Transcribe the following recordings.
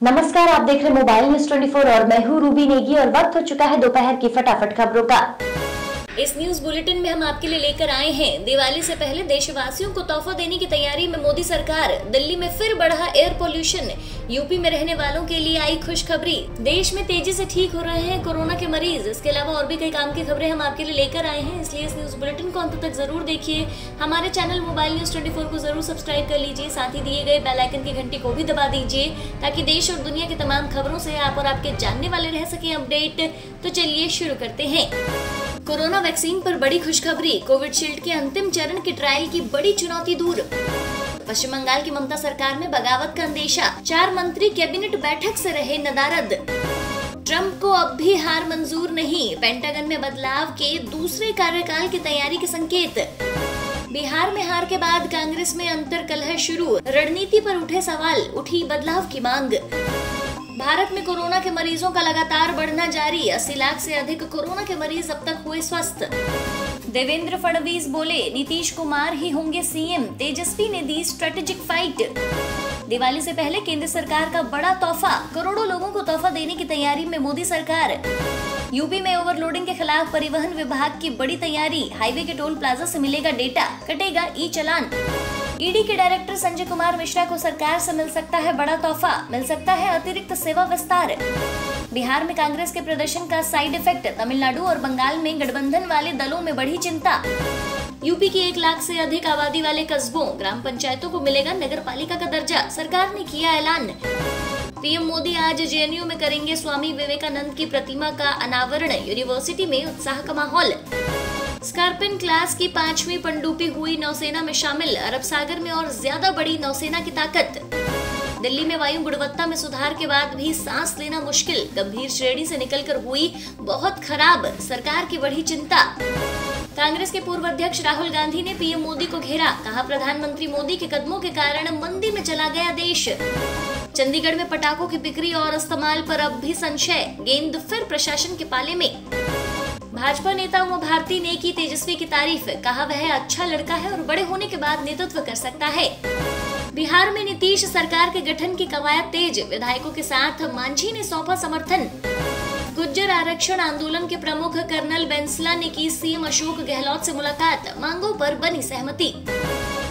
नमस्कार, आप देख रहे मोबाइल न्यूज़ 24 और मैं हूँ रूबी नेगी और वक्त हो चुका है दोपहर की फटाफट खबरों का। इस न्यूज़ बुलेटिन में हम आपके लिए लेकर आए हैं। दिवाली से पहले देशवासियों को तोहफा देने की तैयारी में मोदी सरकार। दिल्ली में फिर बढ़ा एयर पोल्यूशन। यूपी में रहने वालों के लिए आई खुशखबरी। देश में तेज़ी से ठीक हो रहे हैं कोरोना के मरीज़। इसके अलावा और भी कई काम की खबरें हम आपके लिए लेकर आए हैं। इसलिए इस न्यूज़ बुलेटिन को अंत तक ज़रूर देखिए। हमारे चैनल मोबाइल न्यूज़ ट्वेंटी को ज़रूर सब्सक्राइब कर लीजिए। साथ ही दिए गए बेलाइकन की घंटी को भी दबा दीजिए, ताकि देश और दुनिया की तमाम खबरों से आप और आपके जानने वाले रह सके अपडेट। तो चलिए शुरू करते हैं। कोरोना वैक्सीन पर बड़ी खुशखबरी कोविडशील्ड के अंतिम चरण के ट्रायल की बड़ी चुनौती दूर। पश्चिम बंगाल की ममता सरकार में बगावत का अंदेशा, चार मंत्री कैबिनेट बैठक से रहे नदारद। ट्रंप को अब भी हार मंजूर नहीं, पेंटागन में बदलाव के दूसरे कार्यकाल की तैयारी के संकेत। बिहार में हार के बाद कांग्रेस में अंतर कलह शुरू, रणनीति पर उठे सवाल, उठी बदलाव की मांग। भारत में कोरोना के मरीजों का लगातार बढ़ना जारी। अस्सी लाख से अधिक कोरोना के मरीज़ अब तक हुए स्वस्थ। देवेंद्र फडणवीस बोले, नीतीश कुमार ही होंगे सीएम। तेजस्वी ने दी स्ट्रेटेजिक फाइट दिवाली से पहले केंद्र सरकार का बड़ा तोहफा। करोड़ों लोगों को तोहफा देने की तैयारी में मोदी सरकार। यूपी में ओवरलोडिंग के खिलाफ परिवहन विभाग की बड़ी तैयारी। हाईवे के टोल प्लाजा से मिलेगा डेटा, कटेगा ई चलान ईडी के डायरेक्टर संजय कुमार मिश्रा को सरकार से मिल सकता है बड़ा तोहफा, मिल सकता है अतिरिक्त सेवा विस्तार। बिहार में कांग्रेस के प्रदर्शन का साइड इफ़ेक्ट, तमिलनाडु और बंगाल में गठबंधन वाले दलों में बढ़ी चिंता। यूपी की एक लाख से अधिक आबादी वाले कस्बों, ग्राम पंचायतों को मिलेगा नगर पालिका का दर्जा, सरकार ने किया ऐलान। पीएम मोदी आज जेएनयू में करेंगे स्वामी विवेकानंद की प्रतिमा का अनावरण, यूनिवर्सिटी में उत्साह का माहौल। स्कॉर्पियन क्लास की पांचवी पनडुब्बी हुई नौसेना में शामिल। अरब सागर में और ज़्यादा बड़ी नौसेना की ताकत। दिल्ली में वायु गुणवत्ता में सुधार के बाद भी सांस लेना मुश्किल। गंभीर श्रेणी से निकलकर हुई बहुत खराब। सरकार की बढ़ी चिंता। कांग्रेस के पूर्व अध्यक्ष राहुल गांधी ने पीएम मोदी को घेरा। कहा, प्रधानमंत्री मोदी के कदमों के कारण मंदी में चला गया देश। चंडीगढ़ में पटाखों की बिक्री और इस्तेमाल पर अब भी संशय। गेंद फिर प्रशासन के पाले में। भाजपा नेता उमा भारती ने की तेजस्वी की तारीफ़। कहा वह अच्छा लड़का है और बड़े होने के बाद नेतृत्व कर सकता है। बिहार में नीतीश सरकार के गठन की कवायद तेज। विधायकों के साथ मांझी ने सौंपा समर्थन। गुज्जर आरक्षण आंदोलन के प्रमुख कर्नल बेंसला ने की सीएम अशोक गहलोत से मुलाकात। मांगों पर बनी सहमति।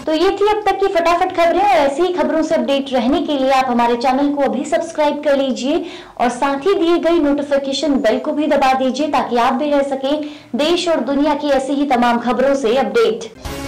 तो ये थी अब तक की फटाफट खबरें और ऐसी ही खबरों से अपडेट रहने के लिए आप हमारे चैनल को अभी सब्सक्राइब कर लीजिए और साथ ही दिए गई नोटिफिकेशन बेल को भी दबा दीजिए ताकि आप भी रह सके देश और दुनिया की ऐसी ही तमाम खबरों से अपडेट।